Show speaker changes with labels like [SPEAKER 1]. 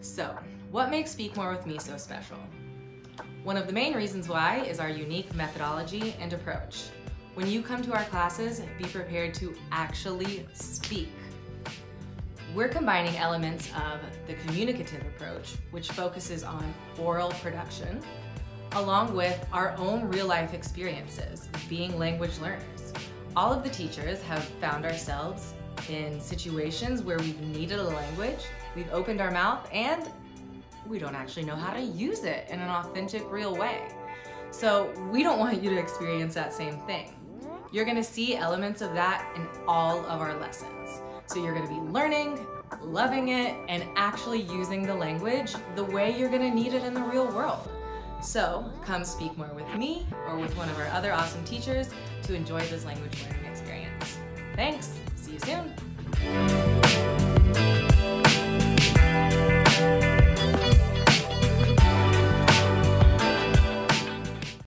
[SPEAKER 1] So, what makes Speak More with Me so special? One of the main reasons why is our unique methodology and approach. When you come to our classes, be prepared to actually speak. We're combining elements of the communicative approach, which focuses on oral production, along with our own real life experiences, being language learners. All of the teachers have found ourselves in situations where we've needed a language, we've opened our mouth, and we don't actually know how to use it in an authentic, real way. So we don't want you to experience that same thing. You're gonna see elements of that in all of our lessons. So you're gonna be learning, loving it, and actually using the language the way you're gonna need it in the real world. So come speak more with me or with one of our other awesome teachers to enjoy this language learning experience. Thanks.